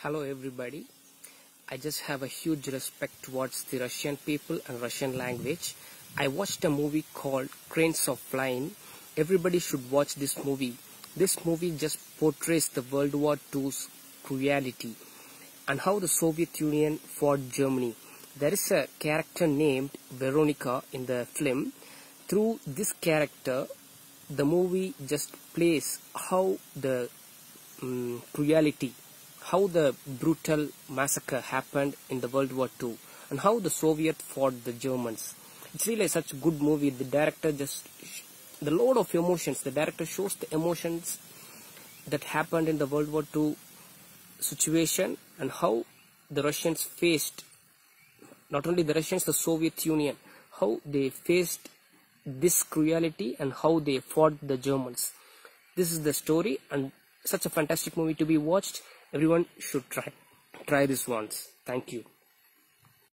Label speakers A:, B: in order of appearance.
A: Hello everybody. I just have a huge respect towards the Russian people and Russian language. I watched a movie called Cranes are Flying. Everybody should watch this movie. This movie just portrays the World War II's cruelty and how the Soviet Union fought Germany. There is a character named Veronica in the film. Through this character, the movie just plays how the um, cruelty, how the brutal massacre happened in the World War II, and how the Soviet fought the Germans. It's really such a good movie. The director just, the load of emotions. The director shows the emotions that happened in the World War II situation and how the Russians faced, not only the Russians, the Soviet Union, how they faced this cruelty and how they fought the Germans. This is the story and such a fantastic movie to be watched. Everyone should try try this once. Thank you.